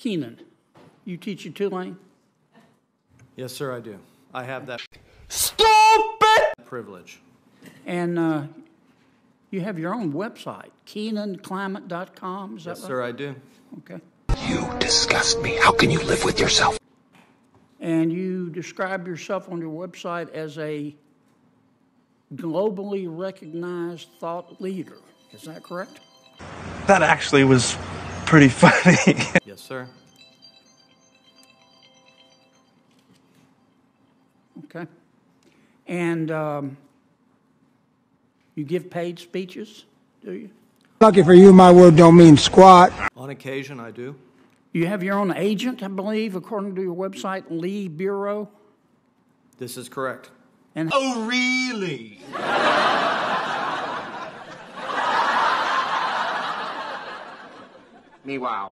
teach at Tulane? Yes, sir, I do. I have that Stupid! privilege. And uh, you have your own website, KeenanClimate.com, is that Yes, right? sir, I do. Okay. You disgust me. How can you live with yourself? And you describe yourself on your website as a globally recognized thought leader. Is that correct? That actually was pretty funny. Yes, sir. Okay. And um, you give paid speeches, do you? Lucky for you, my word don't mean squat. On occasion, I do. You have your own agent, I believe, according to your website, Leigh Bureau. This is correct. And Oh, really? Me wow.